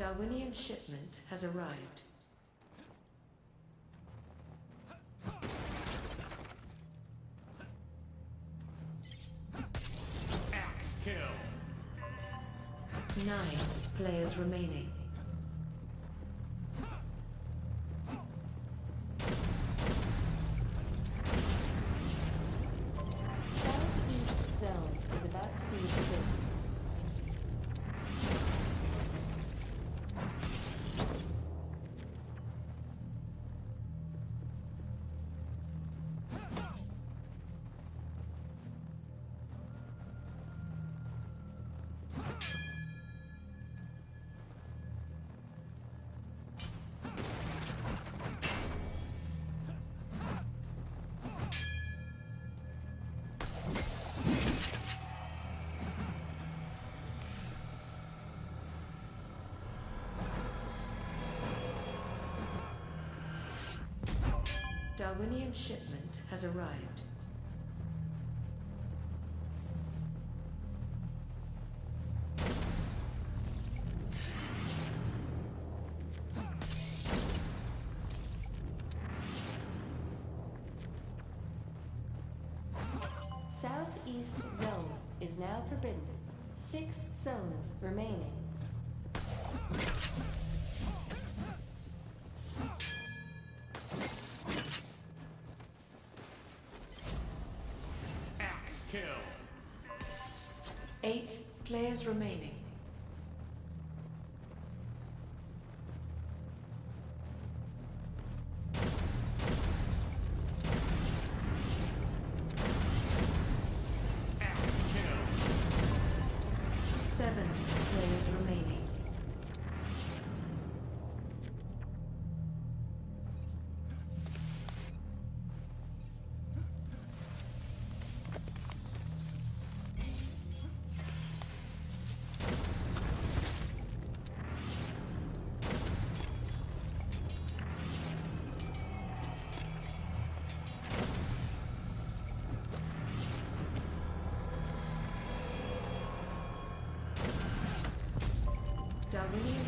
Darwinian shipment has arrived. Axe kill. Nine players remaining. Darwinian shipment has arrived. Southeast zone is now forbidden. Six zones remaining. Players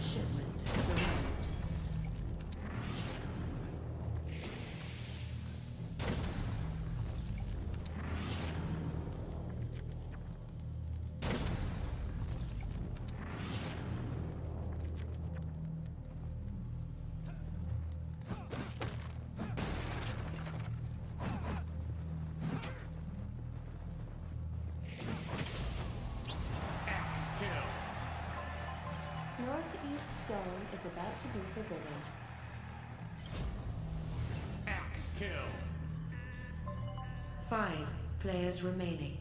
shipment Northeast zone is about to be forbidden. Axe kill. Five players remaining.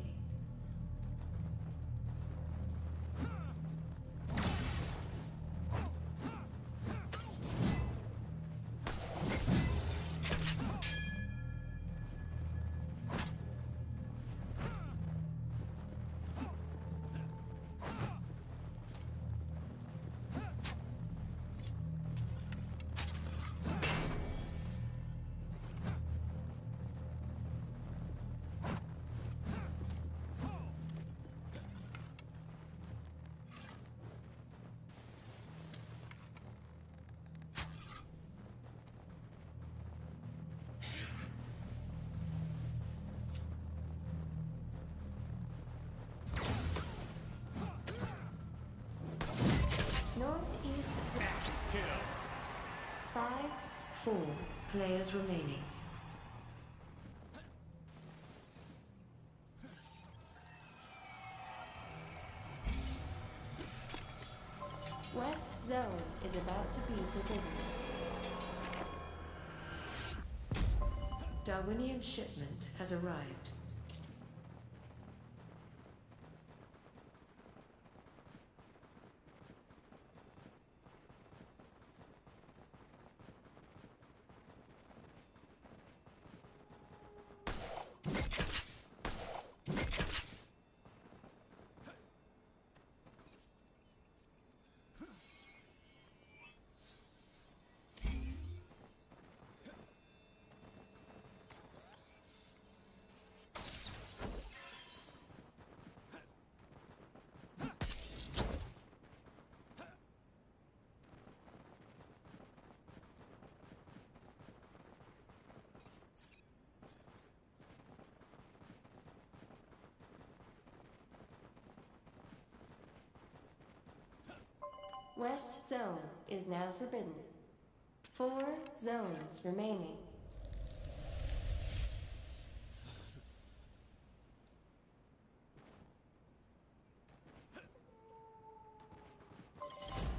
Four players remaining. West zone is about to be forbidden. Darwinian shipment has arrived. West Zone is now forbidden. Four zones remaining.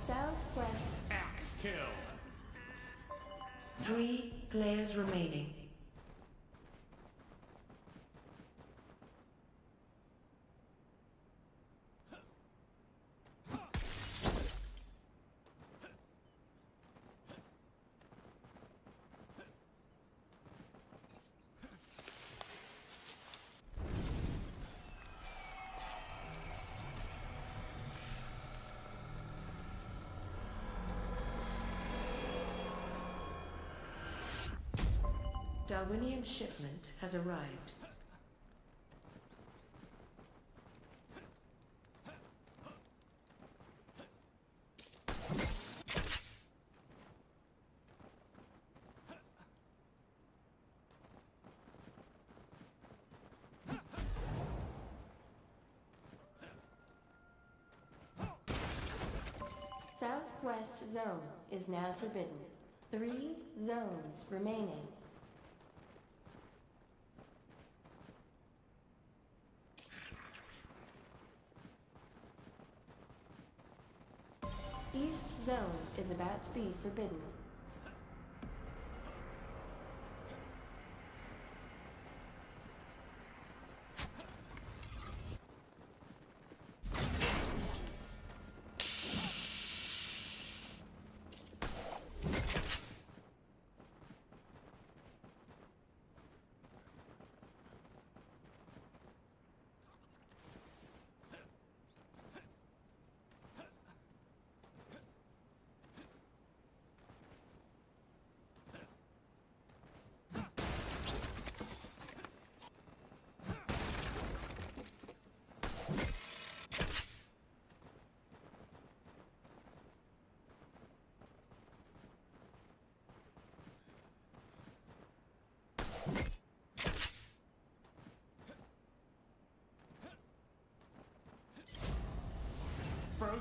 Southwest Axe kill. Three players remaining. Darwinian shipment has arrived. Southwest Zone is now forbidden. Three zones remaining. East Zone is about to be forbidden.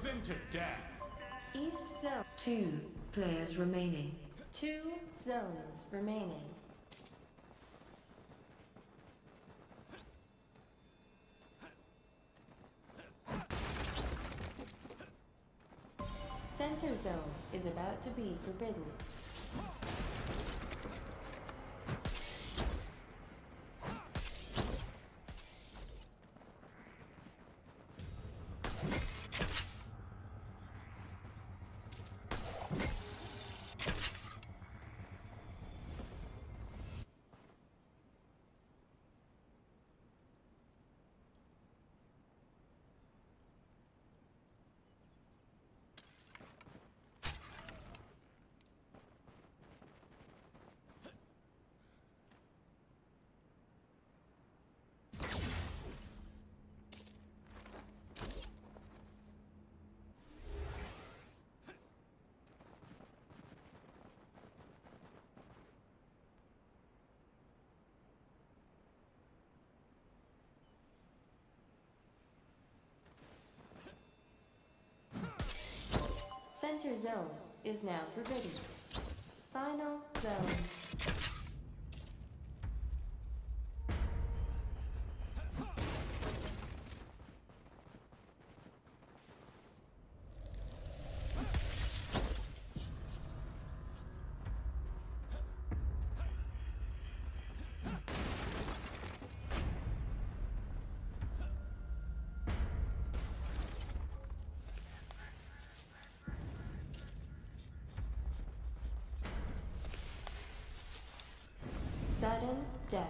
Frozen to death. East Zone, Two players remaining. two zones remaining. Center Zone is about to be forbidden. Center Zone is now forbidden. Final Zone. Death.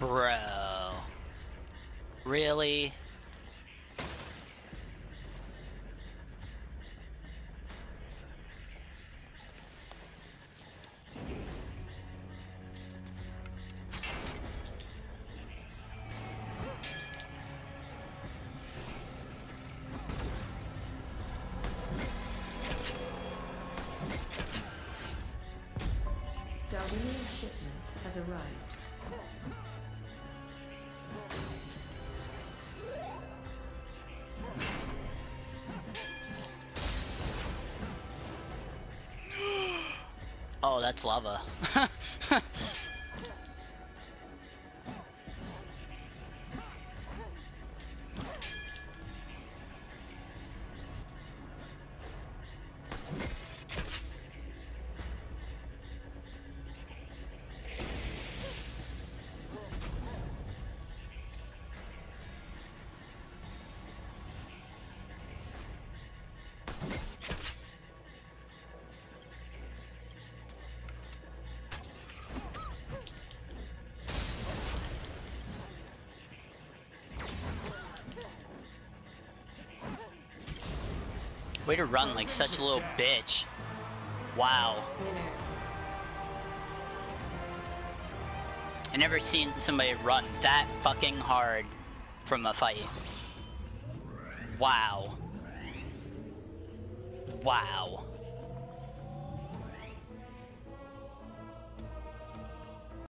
Bro. Really? Arrived. Oh, that's lava. Way to run like such a little bitch. Wow. I never seen somebody run that fucking hard from a fight. Wow. Wow.